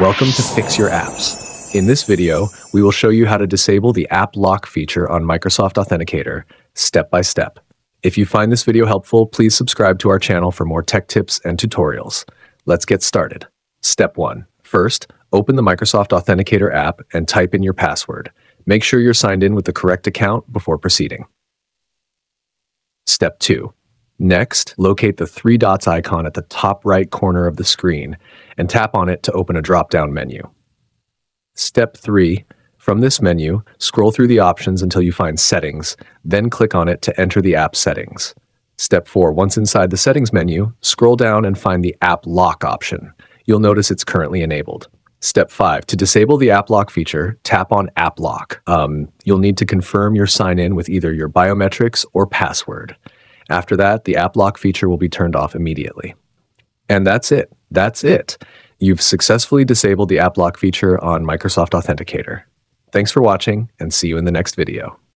Welcome to Fix Your Apps. In this video, we will show you how to disable the app lock feature on Microsoft Authenticator, step by step. If you find this video helpful, please subscribe to our channel for more tech tips and tutorials. Let's get started. Step 1. First, open the Microsoft Authenticator app and type in your password. Make sure you're signed in with the correct account before proceeding. Step 2. Next, locate the three dots icon at the top right corner of the screen and tap on it to open a drop-down menu. Step 3. From this menu, scroll through the options until you find Settings, then click on it to enter the app settings. Step 4. Once inside the Settings menu, scroll down and find the App Lock option. You'll notice it's currently enabled. Step 5. To disable the App Lock feature, tap on App Lock. Um, you'll need to confirm your sign-in with either your biometrics or password. After that, the app lock feature will be turned off immediately. And that's it. That's it. You've successfully disabled the app lock feature on Microsoft Authenticator. Thanks for watching and see you in the next video.